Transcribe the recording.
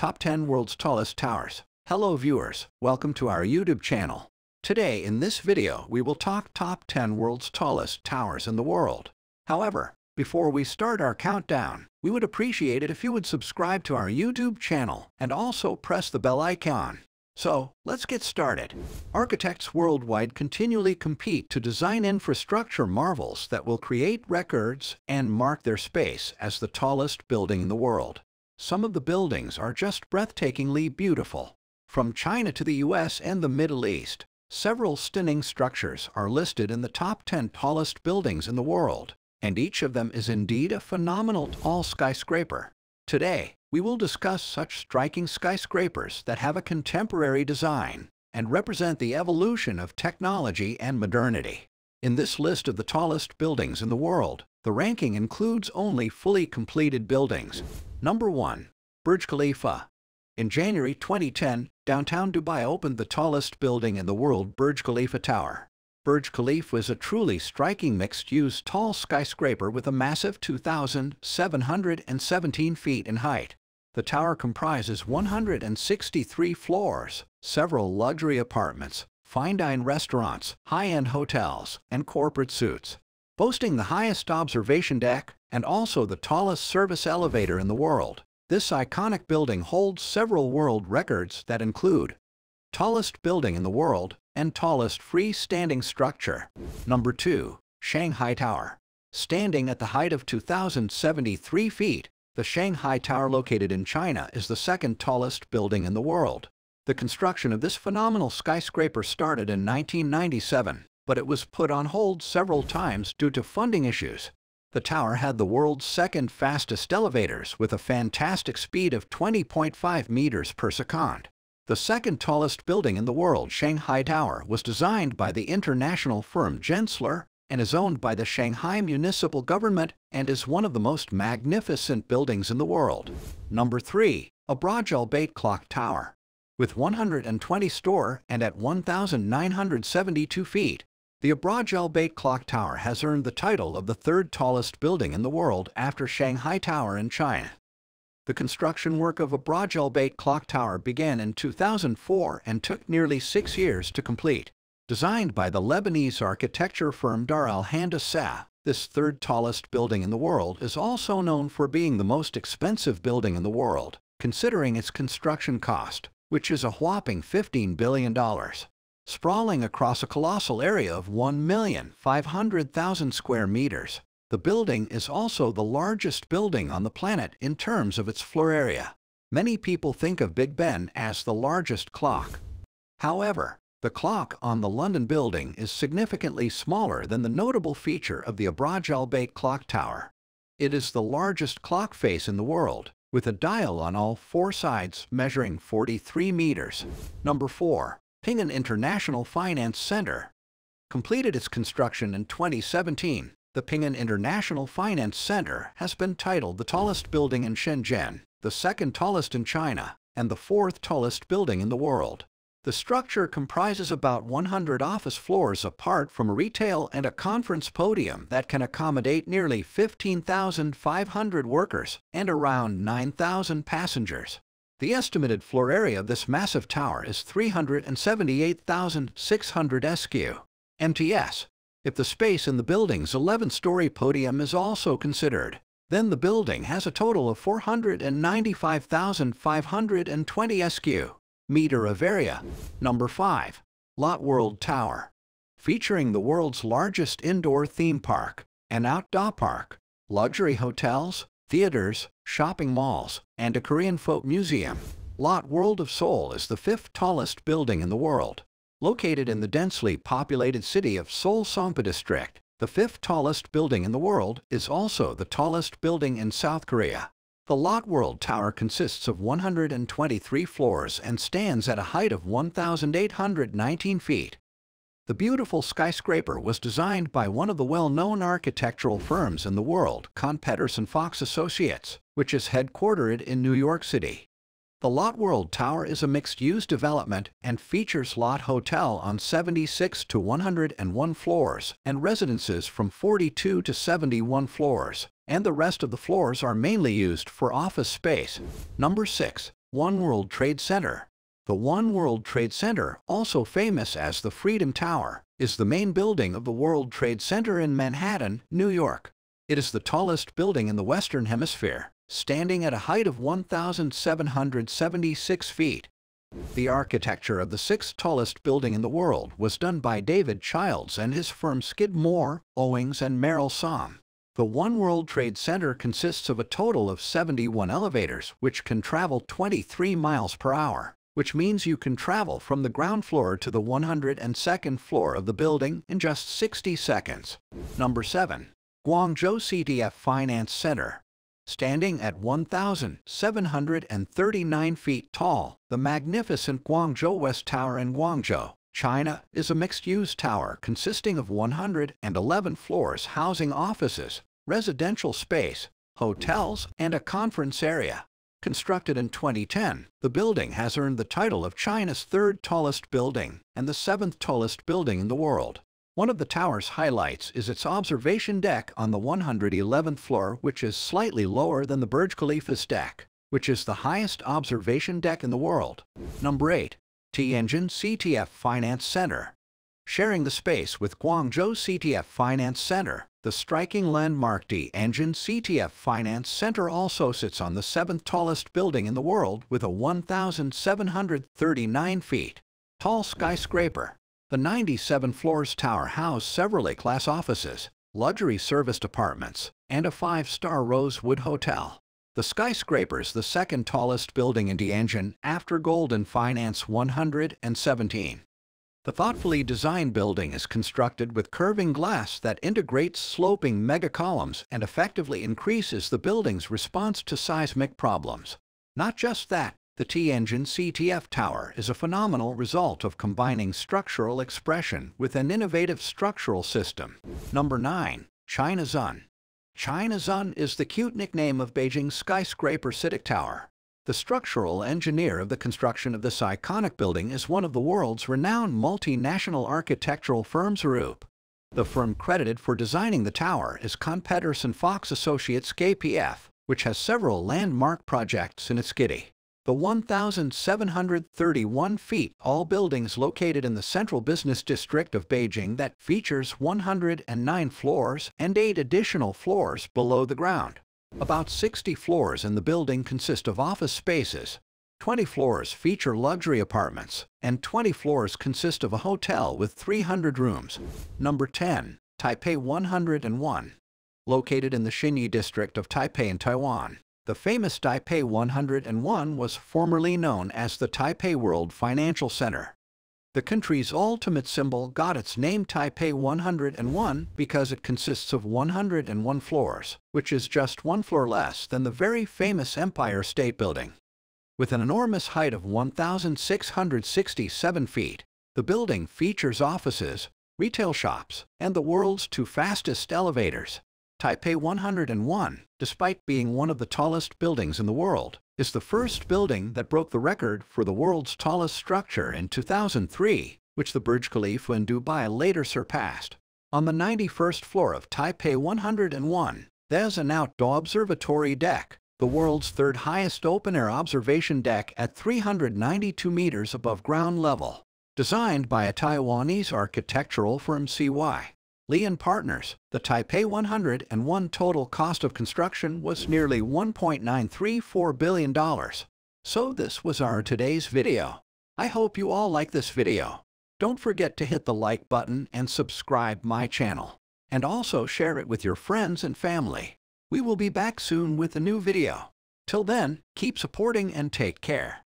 Top 10 World's Tallest Towers. Hello viewers, welcome to our YouTube channel. Today in this video we will talk top 10 world's tallest towers in the world. However, before we start our countdown, we would appreciate it if you would subscribe to our YouTube channel and also press the bell icon. So, let's get started. Architects worldwide continually compete to design infrastructure marvels that will create records and mark their space as the tallest building in the world. Some of the buildings are just breathtakingly beautiful. From China to the US and the Middle East, several stunning structures are listed in the top 10 tallest buildings in the world, and each of them is indeed a phenomenal tall skyscraper. Today, we will discuss such striking skyscrapers that have a contemporary design and represent the evolution of technology and modernity. In this list of the tallest buildings in the world, the ranking includes only fully completed buildings. Number 1. Burj Khalifa. In January 2010, downtown Dubai opened the tallest building in the world, Burj Khalifa Tower. Burj Khalifa is a truly striking mixed-use tall skyscraper with a massive 2,717 feet in height. The tower comprises 163 floors, several luxury apartments, fine dine restaurants, high-end hotels, and corporate suites. Boasting the highest observation deck and also the tallest service elevator in the world, this iconic building holds several world records that include tallest building in the world and tallest freestanding structure. Number 2. Shanghai Tower. Standing at the height of 2,073 feet, the Shanghai Tower located in China is the second tallest building in the world. The construction of this phenomenal skyscraper started in 1997, but it was put on hold several times due to funding issues. The tower had the world's second fastest elevators with a fantastic speed of 20.5 meters per second. The second tallest building in the world, Shanghai Tower, was designed by the international firm Gensler and is owned by the Shanghai municipal government and is one of the most magnificent buildings in the world. Number 3. Abraj Al Bait Clock Tower. With 120 store and at 1,972 feet, the Abraj Al Bait Clock Tower has earned the title of the third tallest building in the world after Shanghai Tower in China. The construction work of Abraj Al Bait Clock Tower began in 2004 and took nearly six years to complete. Designed by the Lebanese architecture firm Dar Al Handasa, this third tallest building in the world is also known for being the most expensive building in the world, considering its construction cost, which is a whopping $15 billion. Sprawling across a colossal area of 1,500,000 square meters, the building is also the largest building on the planet in terms of its floor area. Many people think of Big Ben as the largest clock. However, the clock on the London building is significantly smaller than the notable feature of the Abraj Al Bait clock tower. It is the largest clock face in the world, with a dial on all four sides measuring 43 meters. Number 4. Ping An International Finance Center. Completed its construction in 2017, the Ping An International Finance Center has been titled the tallest building in Shenzhen, the second tallest in China, and the fourth tallest building in the world. The structure comprises about 100 office floors apart from a retail and a conference podium that can accommodate nearly 15,500 workers and around 9,000 passengers. The estimated floor area of this massive tower is 378,600 SQ MTS. If the space in the building's 11-story podium is also considered, then the building has a total of 495,520 SQ meter of area. Number 5. Lotte World Tower. Featuring the world's largest indoor theme park, an outdoor park, luxury hotels, theaters, shopping malls, and a Korean folk museum. Lotte World of Seoul is the fifth tallest building in the world. Located in the densely populated city of Seoul Songpa District, the fifth tallest building in the world is also the tallest building in South Korea. The Lotte World Tower consists of 123 floors and stands at a height of 1,819 feet. The beautiful skyscraper was designed by one of the well-known architectural firms in the world, Kohn Pedersen Fox Associates, which is headquartered in New York City. The Lotte World Tower is a mixed-use development and features Lotte Hotel on 76 to 101 floors and residences from 42 to 71 floors, and the rest of the floors are mainly used for office space. Number 6. One World Trade Center. The One World Trade Center, also famous as the Freedom Tower, is the main building of the World Trade Center in Manhattan, New York. It is the tallest building in the Western Hemisphere, standing at a height of 1,776 feet. The architecture of the sixth tallest building in the world was done by David Childs and his firm Skidmore, Owings and Merrill Somm. The One World Trade Center consists of a total of 71 elevators which can travel 23 miles per hour, which means you can travel from the ground floor to the 102nd floor of the building in just 60 seconds. Number 7. Guangzhou CTF Finance Center Standing at 1,739 feet tall, the magnificent Guangzhou West Tower in Guangzhou, China, is a mixed-use tower consisting of 111 floors housing offices, residential space, hotels, and a conference area. Constructed in 2010, the building has earned the title of China's third tallest building and the seventh tallest building in the world. One of the tower's highlights is its observation deck on the 111th floor, which is slightly lower than the Burj Khalifa's deck, which is the highest observation deck in the world. Number 8. Tianjin CTF Finance Center Sharing the space with Guangzhou CTF Finance Center, the striking landmark Tianjin CTF Finance Center also sits on the seventh tallest building in the world with a 1,739 feet tall skyscraper. The 97 floors tower house several A-class offices, luxury serviced apartments, and a five-star Rosewood hotel. The skyscraper is the second tallest building in Tianjin after Golden Finance 117. The thoughtfully designed building is constructed with curving glass that integrates sloping megacolumns and effectively increases the building's response to seismic problems. Not just that, the Tianjin CTF Tower is a phenomenal result of combining structural expression with an innovative structural system. Number 9. China Zun China Zun is the cute nickname of Beijing's skyscraper CITIC Tower. The structural engineer of the construction of this iconic building is one of the world's renowned multinational architectural firms Arup. The firm credited for designing the tower is Kohn Pedersen Fox Associates KPF, which has several landmark projects in its kitty. The 1,731 feet all buildings located in the central business district of Beijing that features 109 floors and 8 additional floors below the ground. About 60 floors in the building consist of office spaces, 20 floors feature luxury apartments, and 20 floors consist of a hotel with 300 rooms. Number 10. Taipei 101 Located in the Xinyi district of Taipei in Taiwan, the famous Taipei 101 was formerly known as the Taipei World Financial Center. The country's ultimate symbol got its name Taipei 101 because it consists of 101 floors, which is just one floor less than the very famous Empire State Building. With an enormous height of 1,667 feet, the building features offices, retail shops, and the world's two fastest elevators. Taipei 101, despite being one of the tallest buildings in the world, is the first building that broke the record for the world's tallest structure in 2003, which the Burj Khalifa in Dubai later surpassed. On the 91st floor of Taipei 101, there's an outdoor observatory deck, the world's third highest open-air observation deck at 392 meters above ground level, designed by a Taiwanese architectural firm CY. Lee and Partners, the Taipei 101 total cost of construction was nearly $1.934 billion. So this was our today's video. I hope you all like this video. Don't forget to hit the like button and subscribe my channel. And also share it with your friends and family. We will be back soon with a new video. Till then, keep supporting and take care.